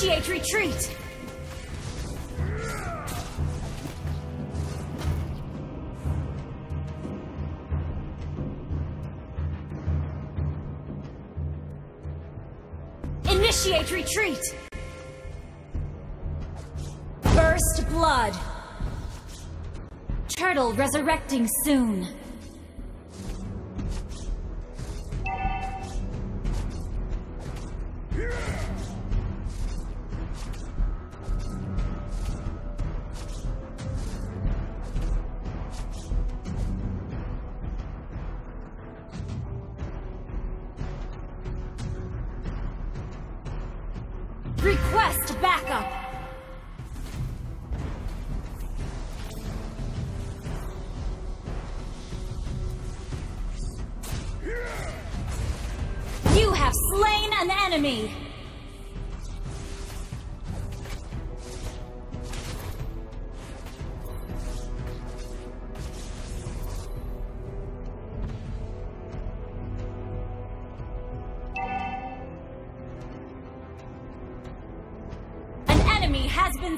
Initiate retreat! Initiate retreat! First blood! Turtle resurrecting soon. Request backup! You have slain an enemy!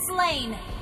Slain!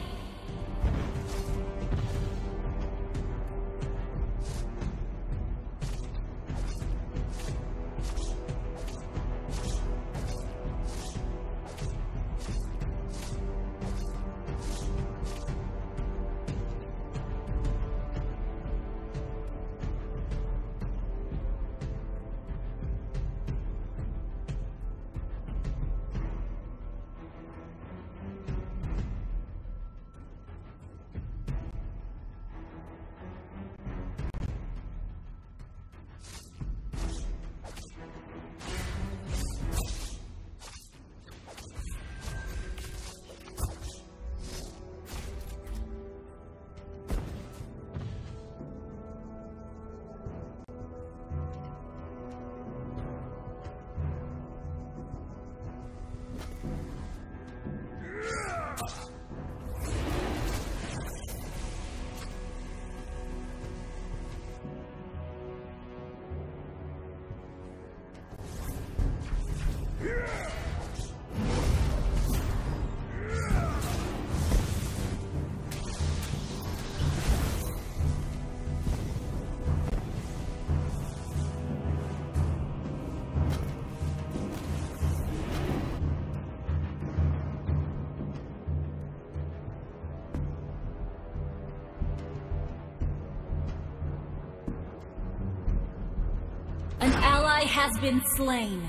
Has been slain.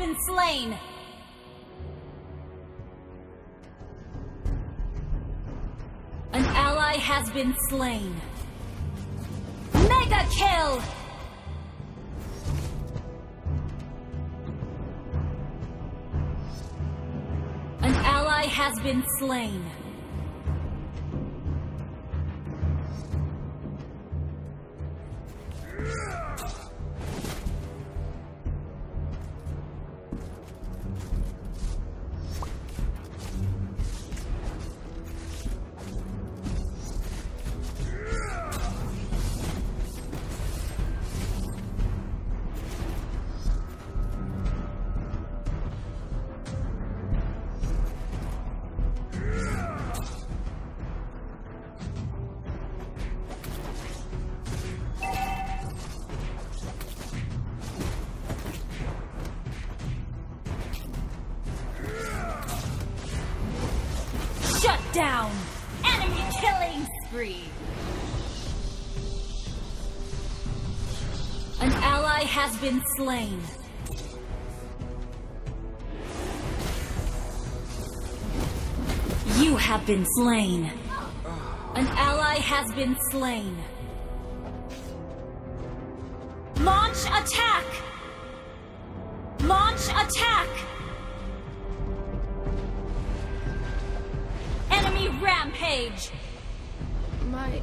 Been slain. An ally has been slain. Mega kill! An ally has been slain. Ally has been slain. You have been slain. An ally has been slain. Launch attack! Launch attack! Enemy rampage! My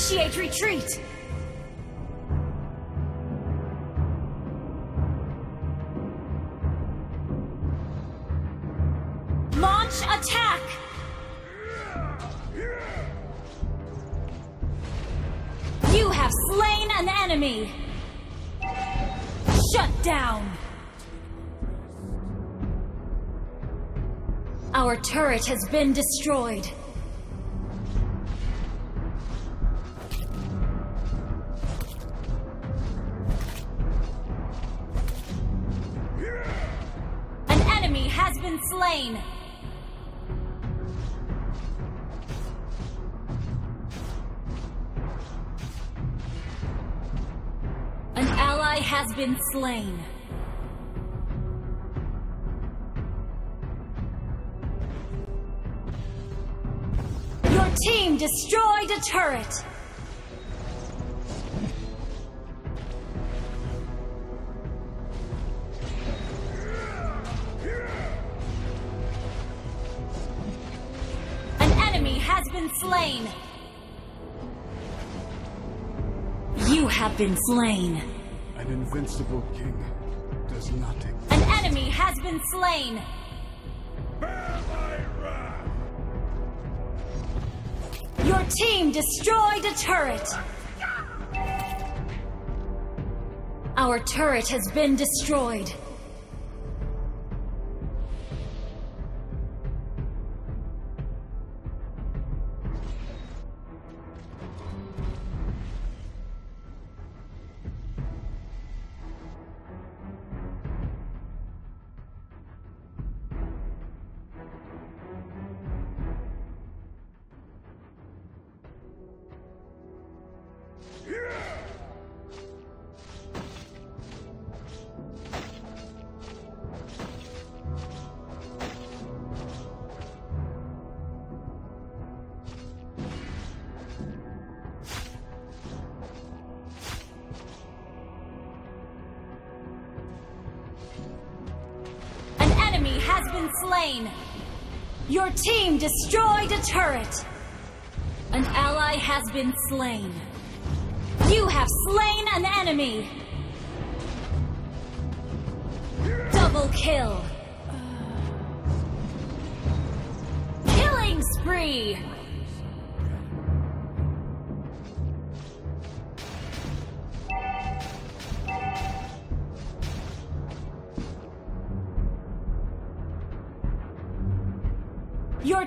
Initiate retreat! Launch attack! You have slain an enemy! Shut down! Our turret has been destroyed. Been slain. An ally has been slain. Your team destroyed a turret. Slain. You have been slain. An invincible king does not exist. An enemy has been slain. Your team destroyed a turret. Our turret has been destroyed. Been slain. Your team destroyed a turret. An ally has been slain. You have slain an enemy. Double kill. Killing spree.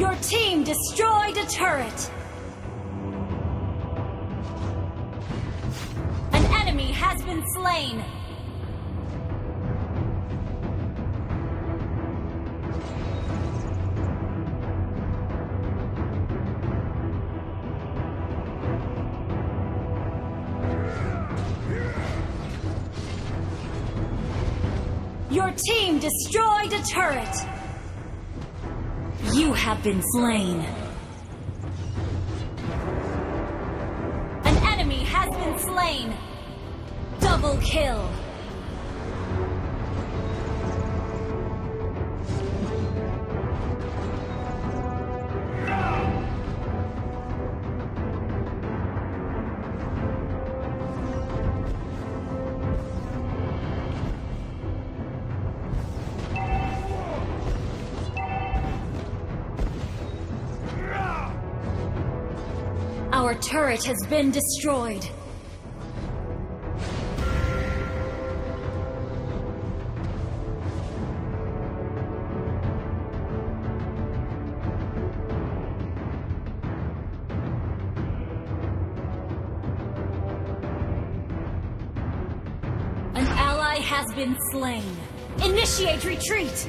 Your team destroyed a turret. An enemy has been slain. Your team destroyed a turret. You have been slain. An enemy has been slain. Double kill. Our turret has been destroyed. An ally has been slain. Initiate retreat!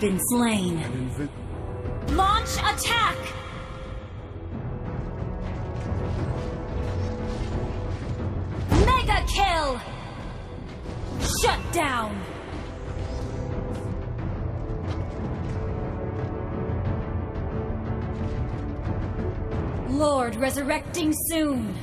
Been slain. Launch attack! Mega kill! Shut down! Lord resurrecting soon!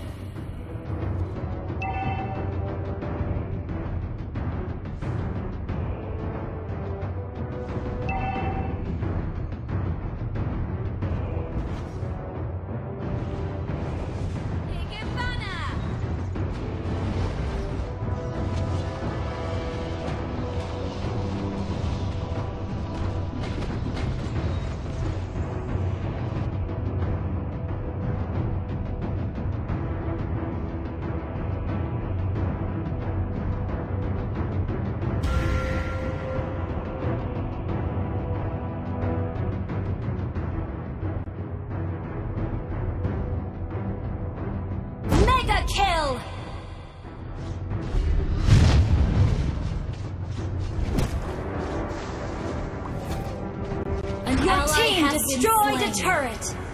kill! And your team destroyed a turret!